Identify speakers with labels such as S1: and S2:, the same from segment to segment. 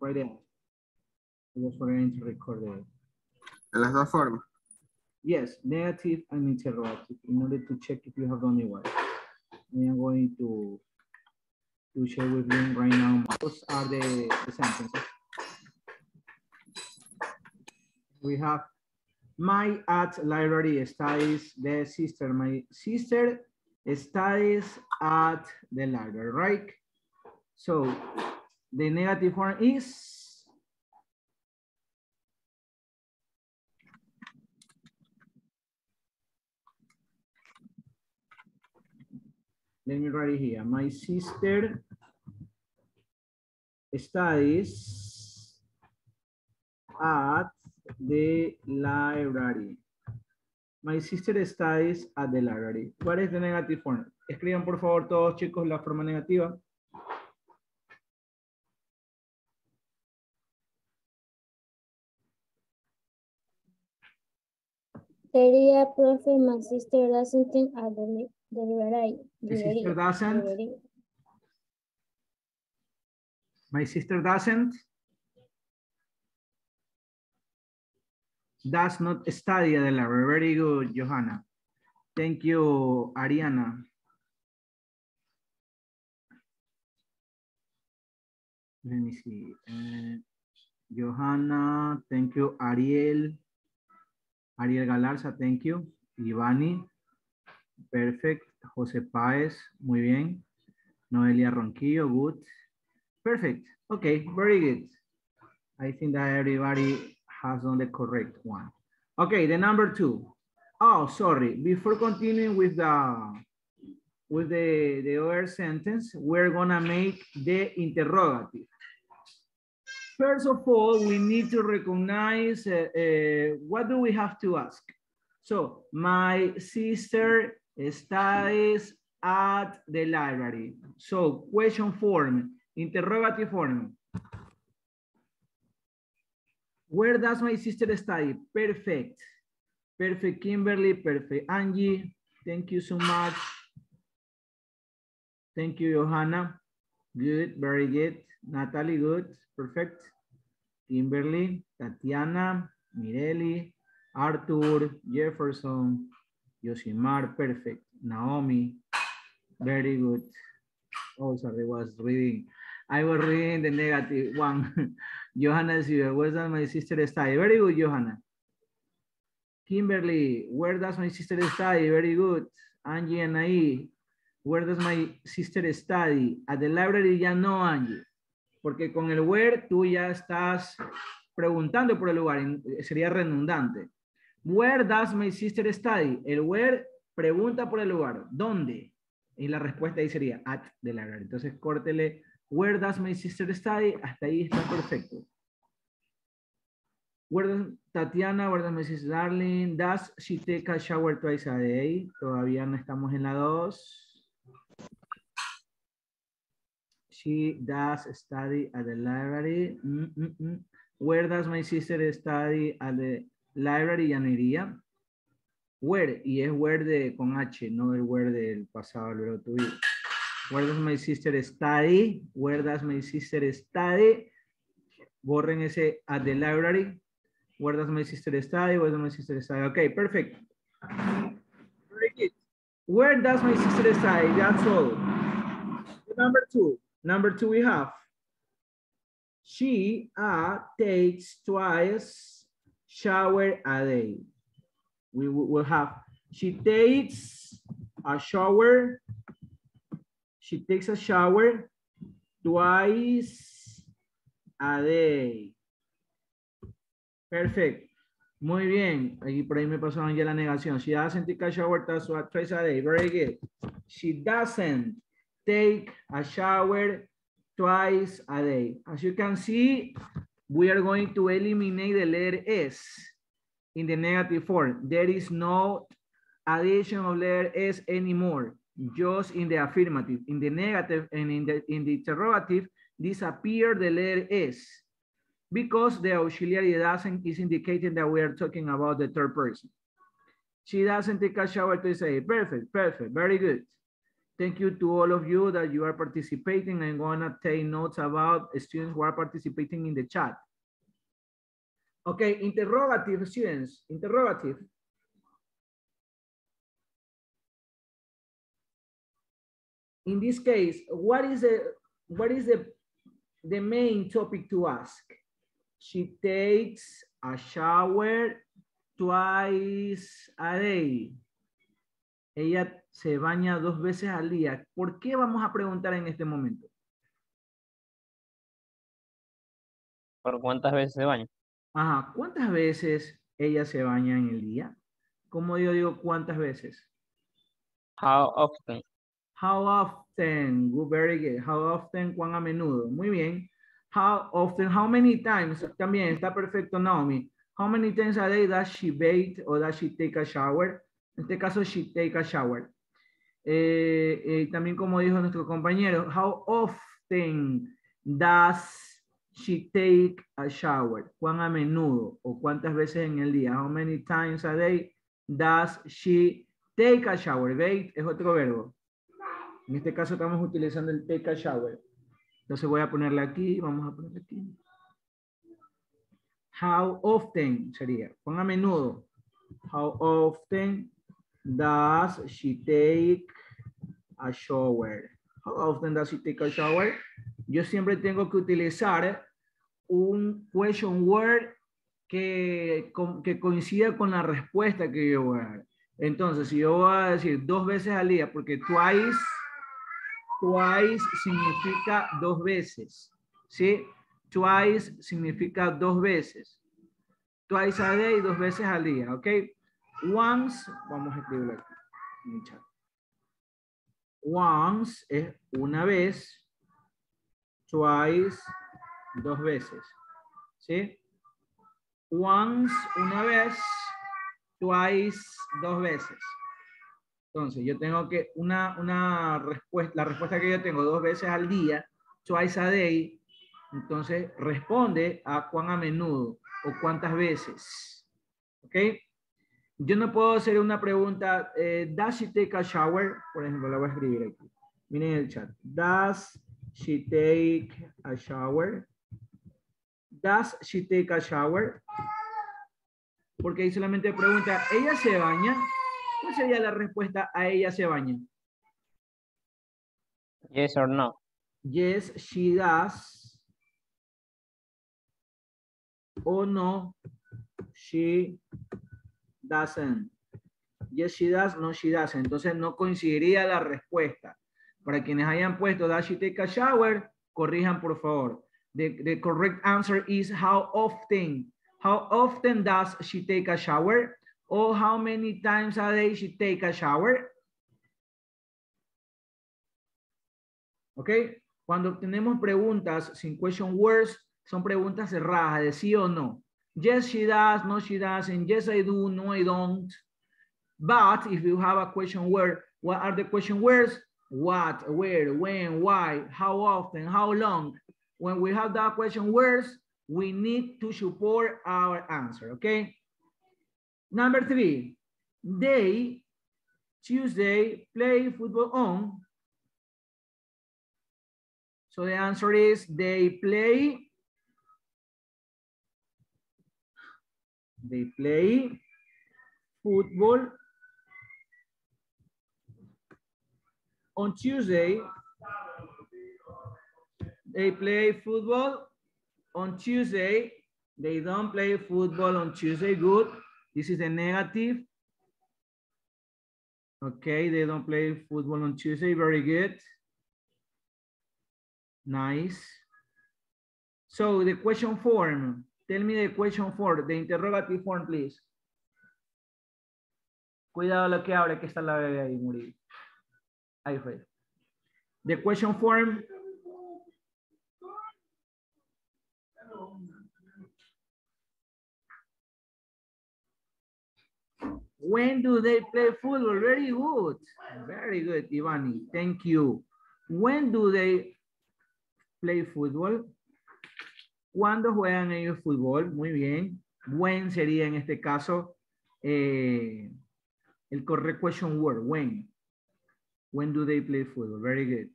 S1: Right there. I was forgetting to record it.
S2: Las dos formas.
S1: Yes, negative and interrogative in order to check if you have done it well. I am going to to share with you right now. Those are the, the sentences. We have my at library studies the sister. My sister studies at the library, right? So the negative form is let me write it here. My sister studies at the library. My sister studies at the library. What is the negative form? Escriban por favor todos chicos la forma negativa.
S3: Sería, profe, my sister doesn't think library.
S1: My sister doesn't. My sister doesn't. Does not study at the library. Very good, Johanna. Thank you, Ariana. Let me see. Uh, Johanna, thank you. Ariel. Ariel Galarza, thank you. Ivani, perfect. José Páez, muy bien. Noelia Ronquillo, good. Perfect. Okay, very good. I think that everybody has done the correct one. Okay, the number two. Oh, sorry. Before continuing with the with the, the other sentence, we're gonna make the interrogative. First of all, we need to recognize uh, uh, what do we have to ask? So, my sister studies at the library. So, question form, interrogative form. Where does my sister study? Perfect. Perfect, Kimberly. Perfect, Angie. Thank you so much. Thank you, Johanna. Good, very good. Natalie, good, perfect. Kimberly, Tatiana, Mireli, Arthur, Jefferson, Yosimar, perfect. Naomi, very good. Oh, sorry, I was reading. I was reading the negative one. Johanna where does my sister study? Very good, Johanna. Kimberly, where does my sister study? Very good. Angie and I, where does my sister study? At the library, ya no, Angie. Porque con el where tú ya estás preguntando por el lugar, y sería redundante. Where does my sister study? El where pregunta por el lugar. ¿Dónde? Y la respuesta ahí sería at the library. Entonces, córtele, where does my sister study? Hasta ahí está perfecto. Where does Tatiana, where does my sister Darling, does she take a shower twice a day? Todavía no estamos en la 2. She does study at the library. Mm, mm, mm. Where does my sister study at the library? Ya no iría. Where, y es where de con H, no el where del pasado verbo to be. Where does my sister study? Where does my sister study? Borren ese at the library. Where does my sister study? Where does my sister study? Okay, perfect. Where does my sister study? That's all. Number two. Number two we have. She uh, takes twice shower a day. We will have, she takes a shower. She takes a shower twice a day. Perfect. Muy bien. Aquí por ahí me pasaron ya la negación. She doesn't take a shower twice a day. Very good. She doesn't take a shower twice a day. As you can see, we are going to eliminate the letter S in the negative form. There is no addition of letter S anymore, just in the affirmative. In the negative and in the, in the interrogative, disappear the letter S because the auxiliary doesn't is indicating that we are talking about the third person. She doesn't take a shower to say, perfect, perfect, very good. Thank you to all of you that you are participating. I'm gonna take notes about students who are participating in the chat. Okay, interrogative students, interrogative. In this case, what is the what is the the main topic to ask? She takes a shower twice a day. Ella se baña dos veces al día. ¿Por qué vamos a preguntar en este momento?
S4: ¿Por cuántas veces se baña?
S1: Ajá, ¿cuántas veces ella se baña en el día? ¿Cómo yo digo cuántas veces?
S4: How often?
S1: How often? Good, very good. How often? ¿Cuán a menudo? Muy bien. How often? How many times? También está perfecto, Naomi. How many times a day does she bathe or does she take a shower? En este caso, she take a shower. Eh, eh, también como dijo nuestro compañero, how often does she take a shower? ¿Cuán a menudo o cuántas veces en el día? How many times a day does she take a shower? Bathe es otro verbo. En este caso estamos utilizando el take a shower. Entonces voy a ponerle aquí, vamos a ponerle aquí. How often sería, ¿cuán a menudo? How often does she take a shower? How often does she take a shower? Yo siempre tengo que utilizar un question word que, que coincida con la respuesta que yo voy a dar. Entonces, si yo voy a decir dos veces al día, porque twice, twice significa dos veces, ¿sí? Twice significa dos veces. Twice a day, dos veces al día, ¿ok? Once, vamos a escribirlo aquí en el chat. Once es una vez, twice, dos veces, ¿sí? Once, una vez, twice, dos veces. Entonces, yo tengo que, una, una respuesta, la respuesta que yo tengo dos veces al día, twice a day, entonces responde a cuán a menudo o cuántas veces. ¿Ok? Yo no puedo hacer una pregunta, eh, ¿does she take a shower? Por ejemplo, la voy a escribir aquí. Miren el chat. ¿Does she take a shower? ¿Does she take a shower? Porque ahí solamente pregunta, ¿ella se baña? ¿Cuál sería la respuesta a ella se baña?
S4: Yes or no?
S1: Yes, she does. O no, she doesn't. Yes, she does. No, she doesn't. Entonces no coincidiría la respuesta. Para quienes hayan puesto does she take a shower, corrijan por favor. The, correct answer is how often. How often does she take a shower? Or how many times a day she take a shower? ¿Ok? Cuando tenemos preguntas sin question words, son preguntas cerradas de sí o no. Yes, she does. No, she doesn't. Yes, I do. No, I don't. But if you have a question where, what are the question words? What, where, when, why, how often, how long. When we have that question words, we need to support our answer, okay? Number three, they, Tuesday, play football on. So the answer is they play They play football on Tuesday. They play football on Tuesday. They don't play football on Tuesday. Good. This is a negative. Okay, they don't play football on Tuesday. Very good. Nice. So the question form. Tell me the question form, the interrogative form, please. Cuidado lo que abre, que está la bebé ahí, Murillo. Ahí fue. The question form. When do they play football? Very good. Very good, Ivani. Thank you. When do they play football? ¿Cuándo juegan ellos fútbol? Muy bien. When sería en este caso eh, el correct question word. When. When do they play football? Very good.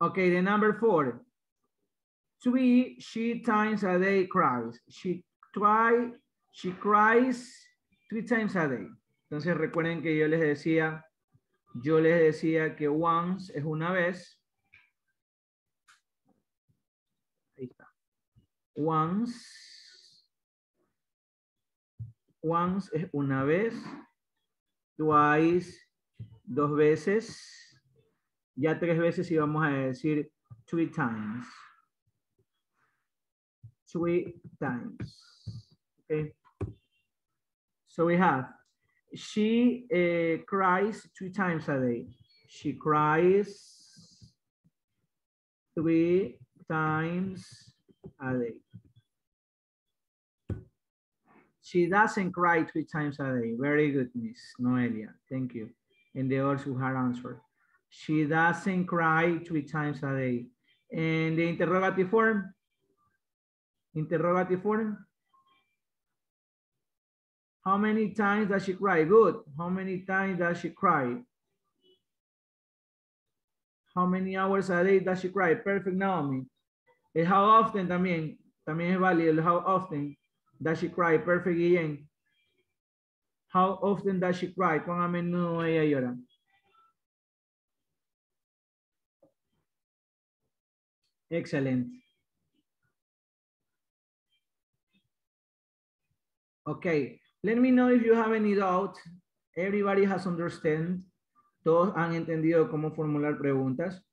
S1: Okay, the number four. Three, she times a day cries. She try, she cries three times a day. Entonces recuerden que yo les decía, yo les decía que once es una vez. Ahí está. Once. Once es una vez. Twice, dos veces. Ya tres veces y vamos a decir three times. Three times. Okay. So we have, she uh, cries three times a day. She cries three times a day. She doesn't cry three times a day. Very good, Miss Noelia. Thank you. And the others who had answered. She doesn't cry three times a day. And the interrogative form? Interrogative form? How many times does she cry? Good. How many times does she cry? How many hours a day does she cry? Perfect, Naomi. And how often también, también es válido. How often does she cry? Perfect, Guillén. How often does she cry? ¿Cuán a menudo ella llora? Excellent. Okay, let me know if you have any doubt. Everybody has understand. Todos han entendido cómo formular preguntas.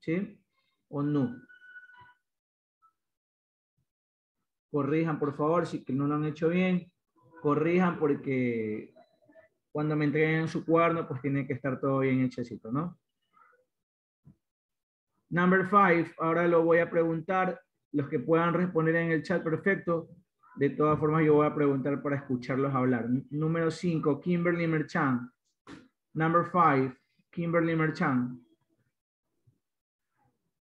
S1: ¿Sí? ¿O no? Corrijan, por favor, si no lo han hecho bien. Corrijan porque cuando me entreguen su cuaderno, pues tiene que estar todo bien hechecito, ¿no? Number five, ahora lo voy a preguntar. Los que puedan responder en el chat, perfecto. De todas formas, yo voy a preguntar para escucharlos hablar. Número 5, Kimberly Merchan. Number 5, Kimberly Merchant.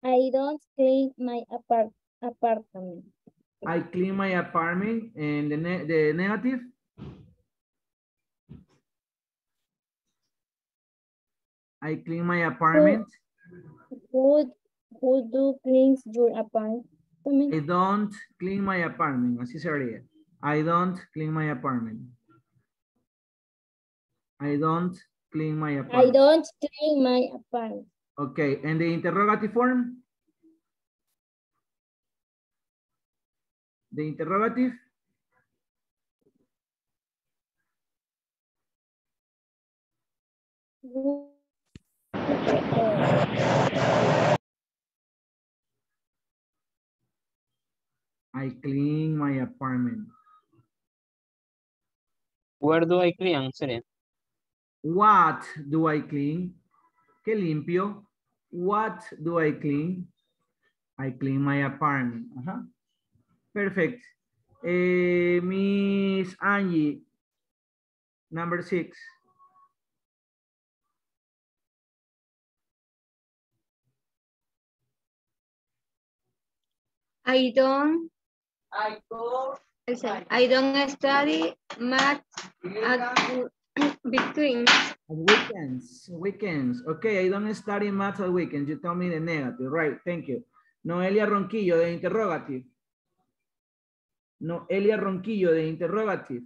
S3: I don't clean my apart apartment.
S1: I clean my apartment. And the, ne the negative? I clean my apartment.
S3: Who, who do cleans your apartment?
S1: I don't clean my apartment. Así sería. I don't clean my apartment. I don't clean my apartment.
S3: I don't clean my apartment.
S1: Okay, and the interrogative form? The interrogative? I clean my apartment.
S4: Where do I clean? Sería.
S1: What do I clean? ¿Qué limpio? What do I clean? I clean my apartment. Ajá. Perfect. Eh, Miss Angie, number six.
S5: I don't. Listen, I don't study math at between.
S1: Weekends, weekends. Okay, I don't study math at weekends. You tell me the negative, right? Thank you. Noelia Ronquillo de interrogative. Noelia Ronquillo de interrogative.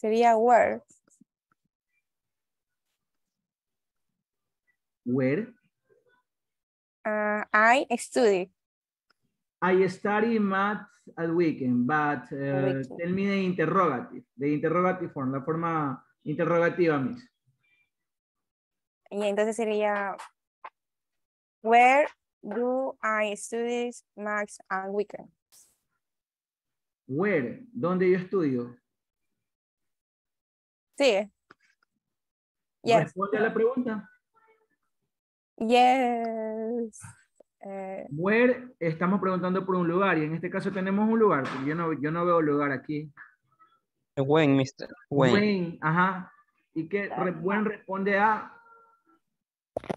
S6: Sería where.
S1: Where?
S6: Uh, I study.
S1: I study math at weekend, but uh,
S6: Weekend.
S1: tell me the interrogative, the interrogative form, la forma interrogativa, miss.
S6: Y entonces sería where do I study maths and weekend?
S1: Where? ¿Dónde yo estudio?
S6: Sí. Yes.
S1: Responde a la pregunta.
S6: Yes. Eh,
S1: Where estamos preguntando por un lugar y en este caso tenemos un lugar, porque yo no, yo no veo lugar aquí.
S4: When, Mr. When.
S1: When, ajá. Y que when responde a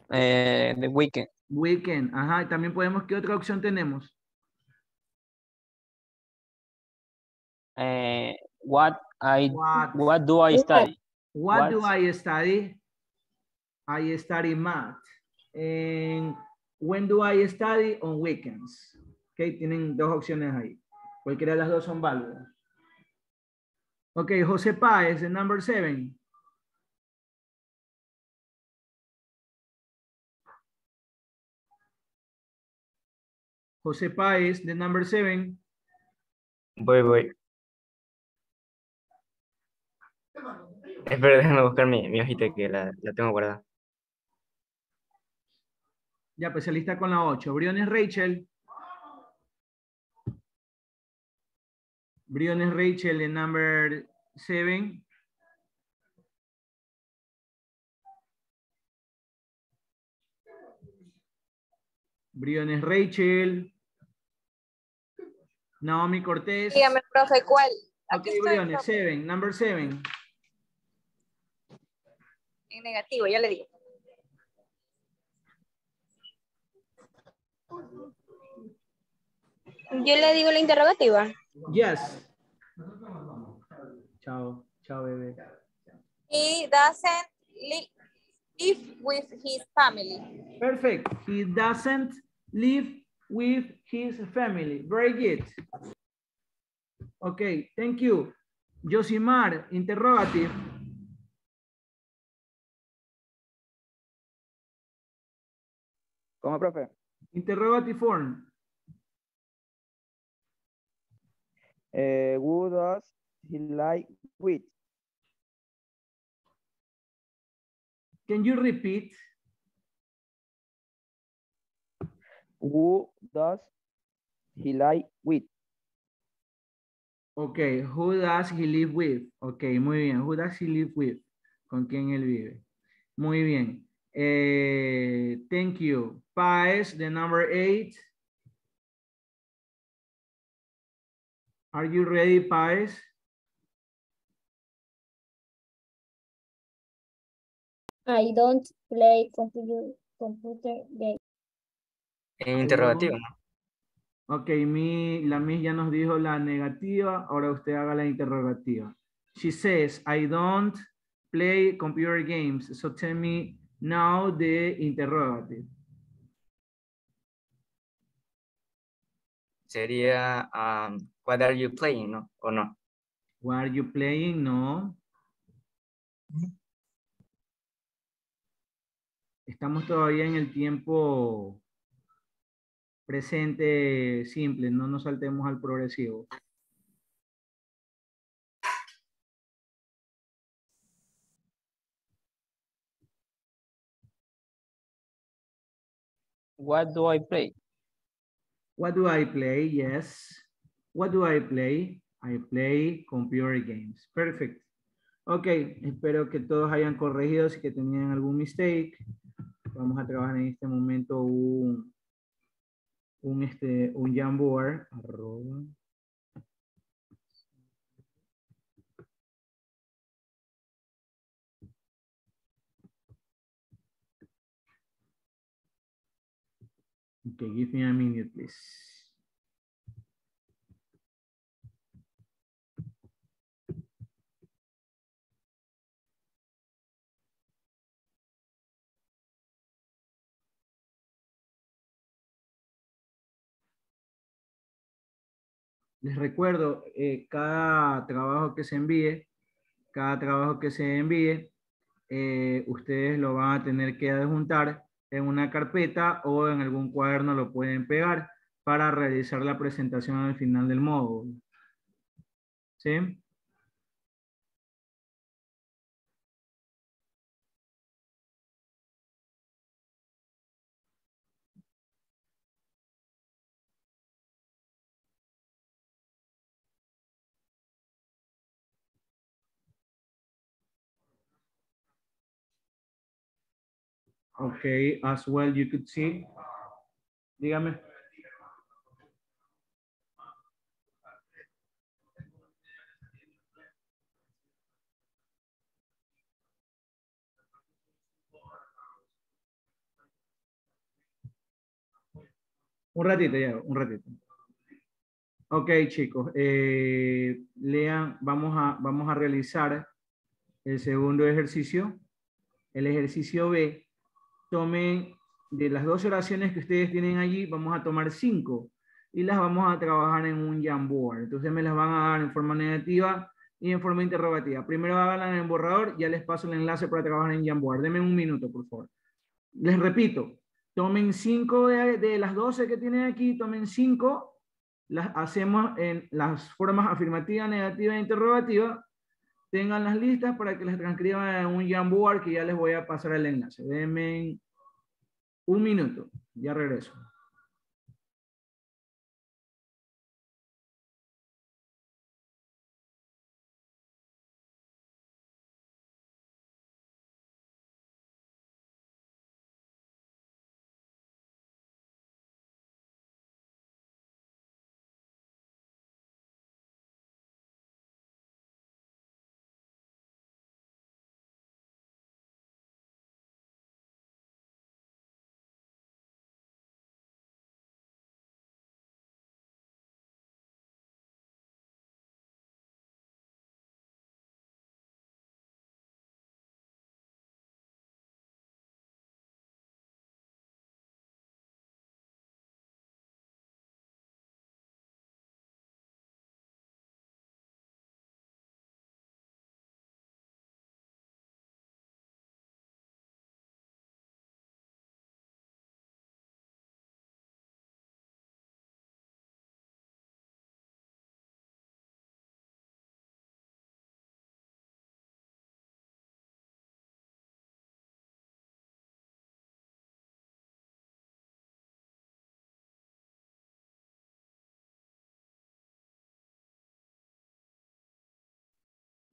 S4: Eh, the weekend.
S1: weekend, ajá. Y también podemos, ¿qué otra opción tenemos?
S4: eh, what I
S1: What?
S4: what do I study?
S1: What do
S4: What?
S1: I study? I study math. And when do I study? On weekends. Ok, tienen dos opciones ahí. Cualquiera de las dos son válidas. Ok, José Páez, the number seven. José Páez, the number seven.
S7: Voy, voy. Espera, déjame buscar mi, mi hojita que la, la tengo guardada.
S1: Ya, pues lista con la 8. Briones Rachel. Briones Rachel, the number 7. Briones Rachel. Naomi Cortés.
S6: Dígame, profe, ¿cuál?
S1: Ok,
S6: Aquí estoy,
S1: Briones,
S6: profe,
S1: 7, number 7.
S6: en negativo, ya le digo. Yo le digo la interrogativa.
S1: Yes. Chao, chao, bebé.
S6: He doesn't li- live with his family.
S1: Perfect. He doesn't live with his family. Very good. Okay, thank you. Josimar, interrogative.
S8: ¿Cómo, profe?
S1: Interrogative form.
S8: Eh, who does he like with?
S1: Can you repeat?
S8: Who does he like with?
S1: Okay, who does he live with? Okay, muy bien. Who does he live with? ¿Con quién él vive? Muy bien. Eh, thank you. Paez, the number eight. Are you ready, Paez?
S3: I don't play computer, computer games.
S7: En interrogativo.
S1: Ok, mi, la Miss ya nos dijo la negativa, ahora usted haga la interrogativa. She says, I don't play computer games, so tell me now the interrogative.
S7: Sería, um, what are you playing, no? ¿O no?
S1: What are you playing? No. Estamos todavía en el tiempo presente simple, no nos saltemos al progresivo.
S4: What do I play?
S1: What do I play? Yes. What do I play? I play computer games. Perfect. Ok, espero que todos hayan corregido si que tenían algún mistake. Vamos a trabajar en este momento un, un, este, un Jamboard. arroba. Okay, give me a minute, please. Les recuerdo, eh, cada trabajo que se envíe, cada trabajo que se envíe, eh, ustedes lo van a tener que adjuntar en una carpeta o en algún cuaderno lo pueden pegar para realizar la presentación al final del módulo. ¿Sí? Okay, as well you could see. Dígame. Un ratito ya, un ratito. Ok, chicos. eh, lean, vamos a, vamos a realizar el segundo ejercicio. El ejercicio B. Tomen de las dos oraciones que ustedes tienen allí, vamos a tomar cinco y las vamos a trabajar en un Jamboard. Entonces me las van a dar en forma negativa y en forma interrogativa. Primero háganla en el borrador, ya les paso el enlace para trabajar en Jamboard. Denme un minuto, por favor. Les repito, tomen cinco de, de las 12 que tienen aquí, tomen cinco, las hacemos en las formas afirmativa, negativa e interrogativa. Tengan las listas para que las transcriban en un Jamboard que ya les voy a pasar el enlace. Denme un minuto, ya regreso.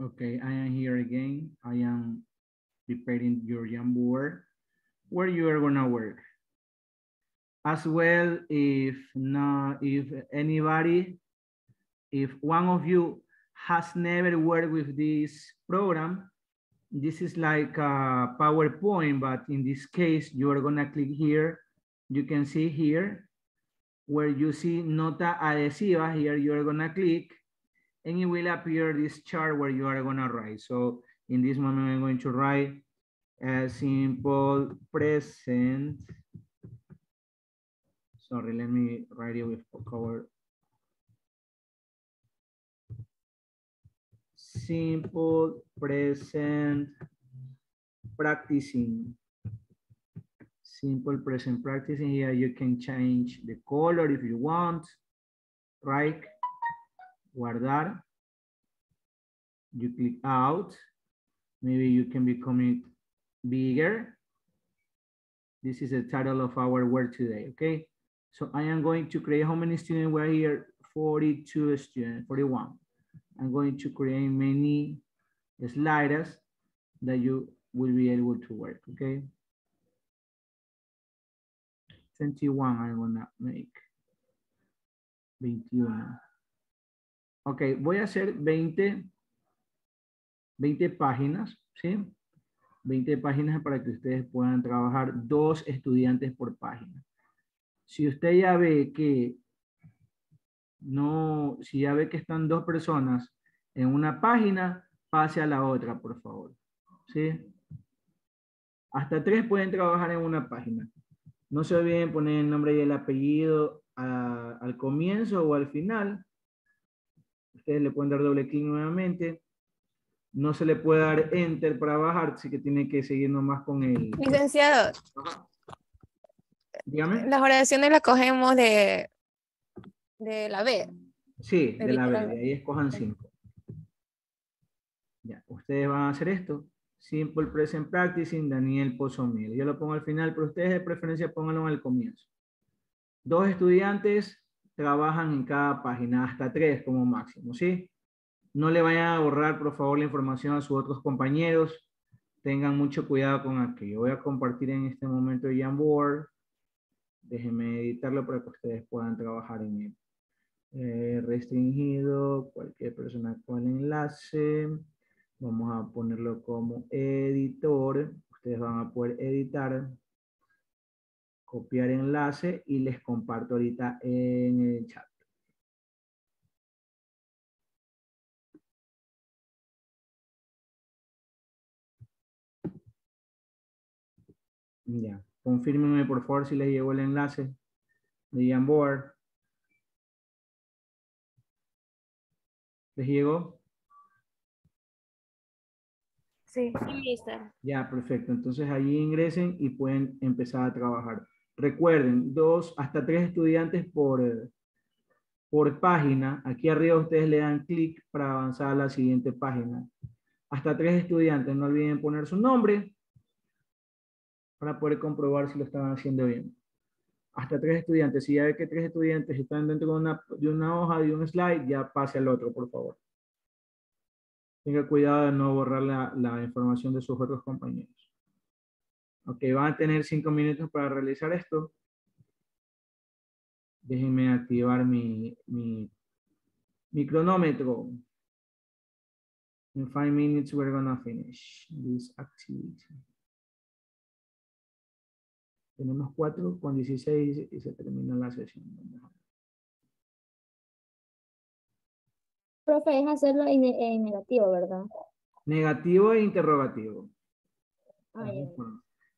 S1: Okay, I am here again. I am preparing your Jamboard where you are gonna work. As well, if not, if anybody, if one of you has never worked with this program, this is like a PowerPoint, but in this case, you are gonna click here. You can see here where you see nota adhesiva here, you are gonna click and it will appear this chart where you are gonna write. So in this moment, I'm going to write a simple present. Sorry, let me write it with color. Simple present practicing. Simple present practicing here. You can change the color if you want, right? Guardar. You click out. Maybe you can become it bigger. This is the title of our work today, okay? So I am going to create how many students were here? 42 students, 41. I'm going to create many sliders that you will be able to work, okay? 21 I'm gonna make. 21. Ok, voy a hacer 20, 20 páginas, ¿sí? 20 páginas para que ustedes puedan trabajar dos estudiantes por página. Si usted ya ve que no, si ya ve que están dos personas en una página, pase a la otra, por favor. ¿Sí? Hasta tres pueden trabajar en una página. No se olviden poner el nombre y el apellido al comienzo o al final ustedes le pueden dar doble clic nuevamente. No se le puede dar enter para bajar, así que tiene que seguir nomás con el...
S9: Licenciado,
S1: Dígame.
S9: las oraciones las cogemos de, de la B.
S1: Sí, de la B, de ahí escojan cinco. Ya, ustedes van a hacer esto. Simple Present Practicing, Daniel Pozomil. Yo lo pongo al final, pero ustedes de preferencia pónganlo al comienzo. Dos estudiantes trabajan en cada página, hasta tres como máximo, ¿sí? No le vayan a borrar, por favor, la información a sus otros compañeros. Tengan mucho cuidado con aquello. Voy a compartir en este momento Jamboard. Déjenme editarlo para que ustedes puedan trabajar en él. Eh, restringido, cualquier persona con enlace. Vamos a ponerlo como editor. Ustedes van a poder editar, copiar enlace y les comparto ahorita en el chat. Ya, confírmenme por favor si les llegó el enlace de Jamboard. ¿Les llegó?
S9: Sí,
S3: sí,
S1: Ya, perfecto. Entonces allí ingresen y pueden empezar a trabajar. Recuerden, dos hasta tres estudiantes por, por página. Aquí arriba ustedes le dan clic para avanzar a la siguiente página. Hasta tres estudiantes. No olviden poner su nombre para poder comprobar si lo están haciendo bien. Hasta tres estudiantes. Si ya ve que tres estudiantes están dentro de una, de una hoja, de un slide, ya pase al otro, por favor. Tenga cuidado de no borrar la, la información de sus otros compañeros. Ok, van a tener cinco minutos para realizar esto. Déjenme activar mi, mi, mi cronómetro. In five minutes, we're gonna finish this activity. Tenemos cuatro con 16 y se termina la sesión.
S3: Profe, es hacerlo en, en negativo, ¿verdad?
S1: Negativo e interrogativo.
S3: Ah.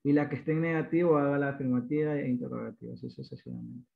S1: Y la que esté en negativo, haga la afirmativa e interrogativa, así sucesivamente.